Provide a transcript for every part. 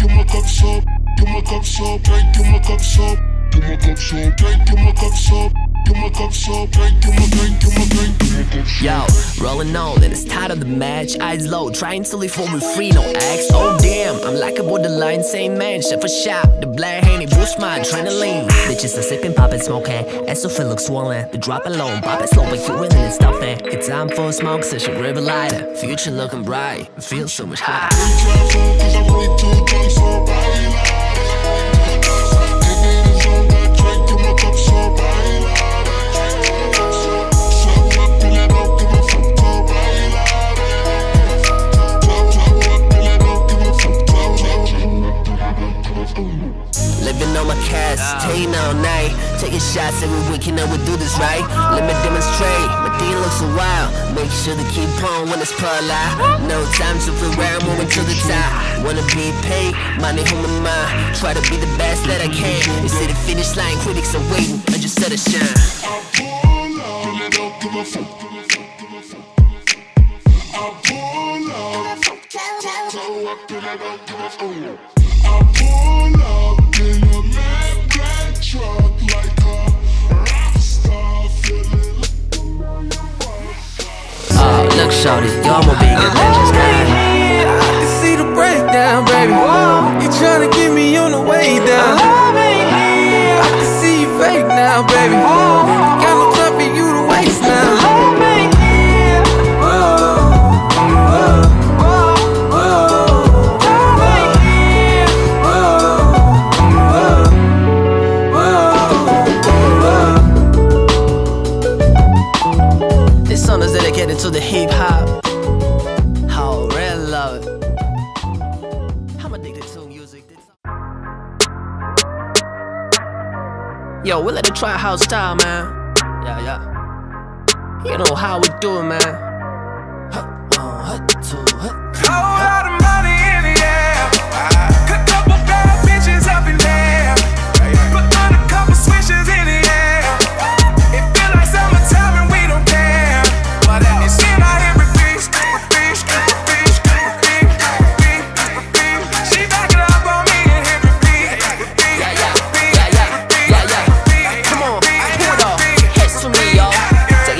you my cups up, you my cups up, drink you my cups up, you my cups up, drink you my cups up. Yo, rolling on and it's tired of the match. Eyes low, trying to live for me free, no X. Oh damn, I'm like a borderline, same man. Chef for shop, the black handy boost my adrenaline. Bitches are sipping, popping, smoking. As so feel look swollen. The drop alone, pop it slow, but you willing and stuffing. It's time for a smoke session, a lighter. Future looking bright, feels so much higher. Staying all night, taking shots every weekend, and we do this right. Let me demonstrate, my thing looks so wild. Make sure to keep on when it's out. No time to feel around, the top. Wanna be paid, money on my mind. Try to be the best that I can. See the finish line, critics are waiting, I just set a shine. I pull up, give a fuck. I pull up, up in a man truck like a rockstar feeling. Oh, look, shorty, you're more big adventures, man. To the hip hop. How real love it. I'm addicted to music. Yo, we let it try house style, man. Yeah, yeah. You know how we do it, man.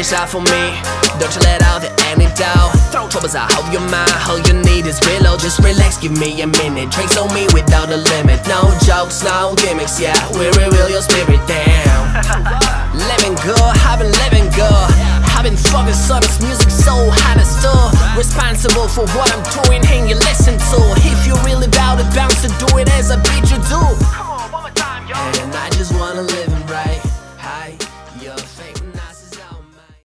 Shot for me. Don't you let out the any doubt. Troubles out of your mind. All you need is real Just relax, give me a minute. Drinks on me without a limit. No jokes, no gimmicks, yeah We reveal your spirit down. Living good, I've been living good. I've been focused on this music so hot and still Responsible for what I'm doing and you listen to. If you really bout it, bounce to do it as a beat you do